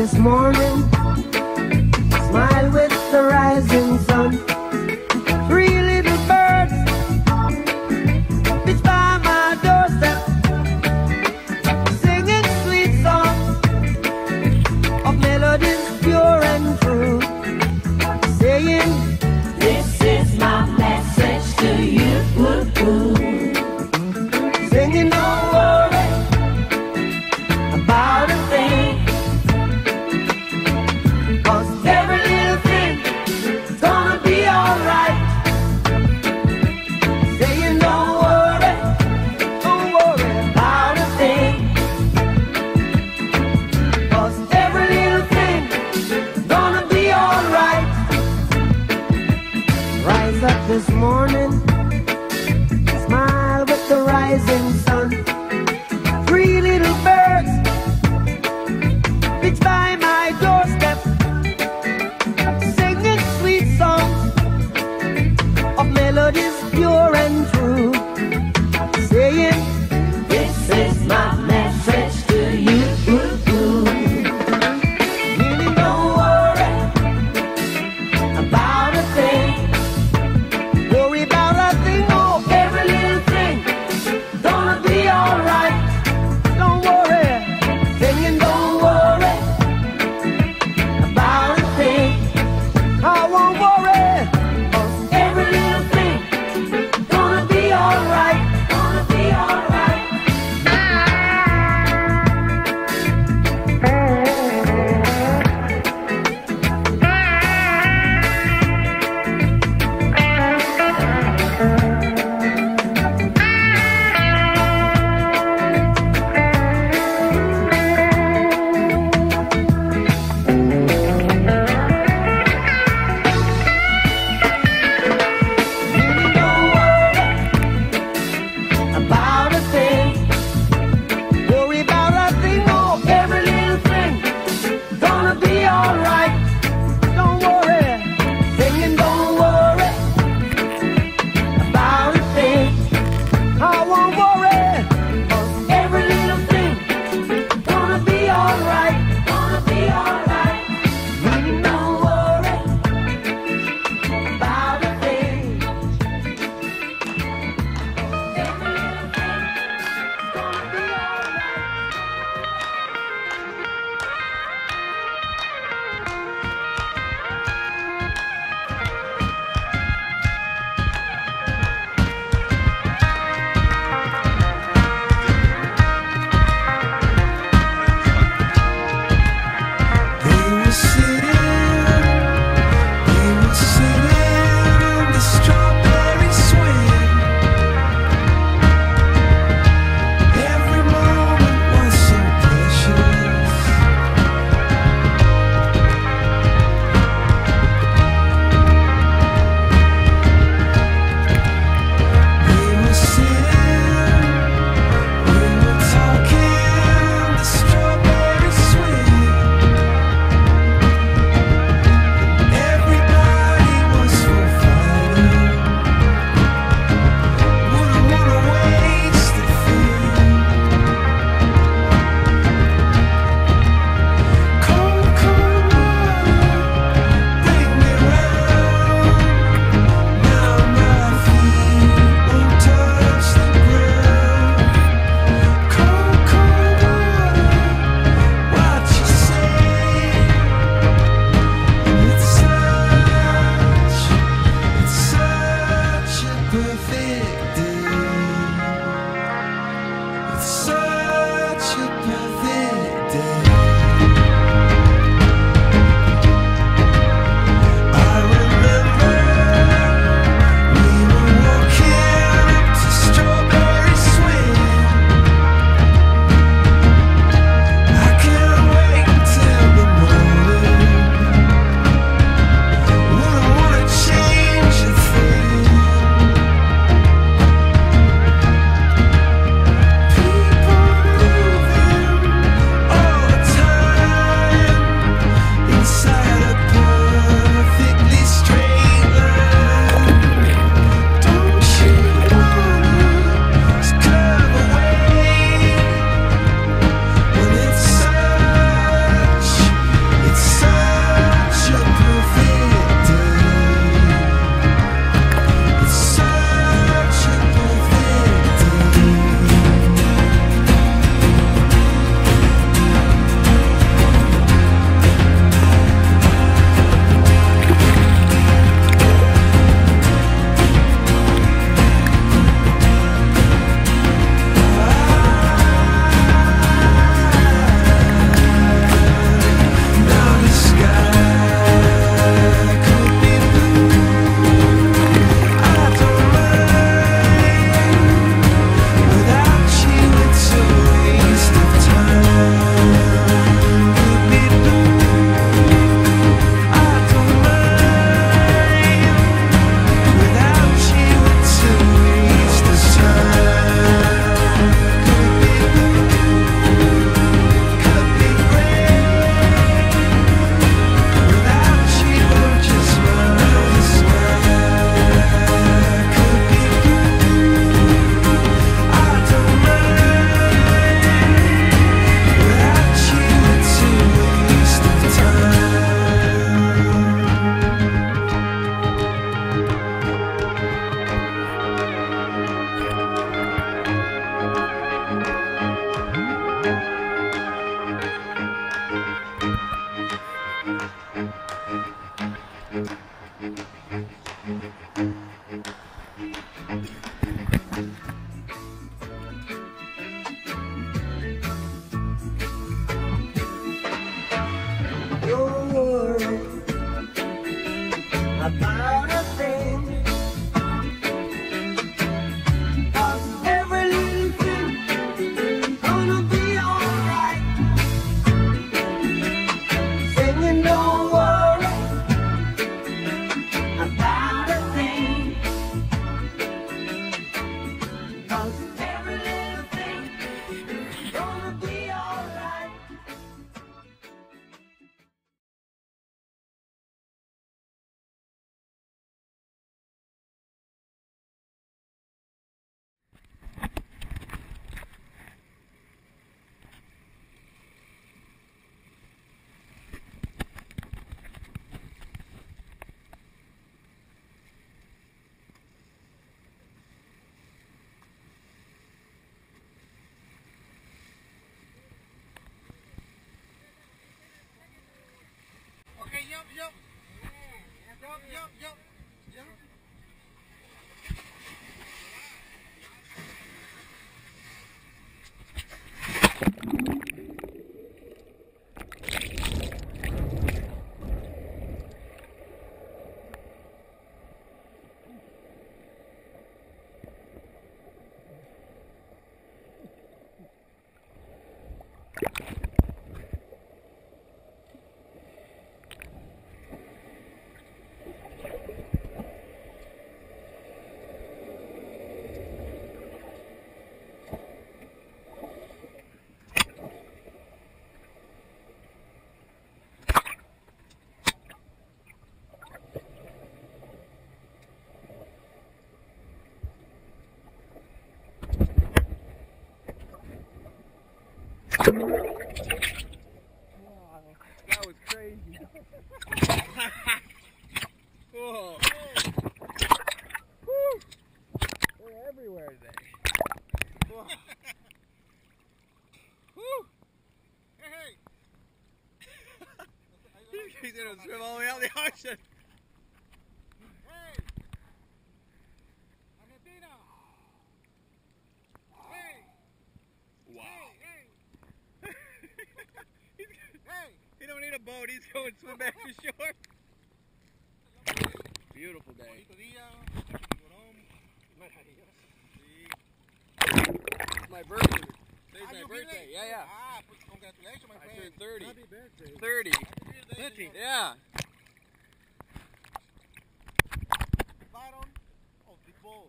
this morning. Smile with the rising sun. Three little birds pitch by my doorstep, singing sweet songs of melodies pure and true, saying, This is my message to you. Thank you. yep, yep. Yep. That was crazy. He's gonna swim all the way out the ocean. hey. Argentina. Hey, Wow. hey, He's, hey. he don't need a boat. He's going swim back to shore. Beautiful day. Bonito día. Tiburón. Maravilloso. It's my birthday. Today's my birthday. Yeah, yeah. Ah, congratulations, my I turned 30. Happy birthday. 30. Happy birthday. Yeah. bottom of the bowl.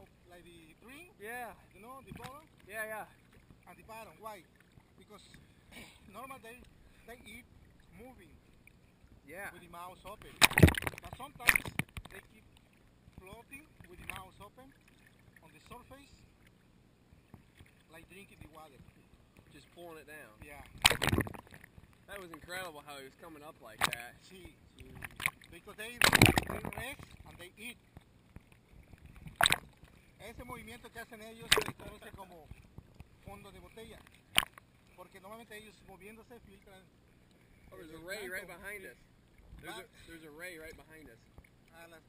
Of, like the green, Yeah. you know, the bottom Yeah, yeah. and the bottom. Why? Because normal they they eat moving Yeah. with the mouth open. But sometimes they keep floating with the mouth open on the surface, like drinking the water. Just pulling it down. Yeah. That was incredible how he was coming up like that. Sí. Because they, they rest and they eat. Ese movimiento que hacen ellos se conoce como fondo de botella. Porque normalmente ellos moviéndose filtran Oh, there's a ray right behind us. There's a, there's a ray right behind us. Uh, las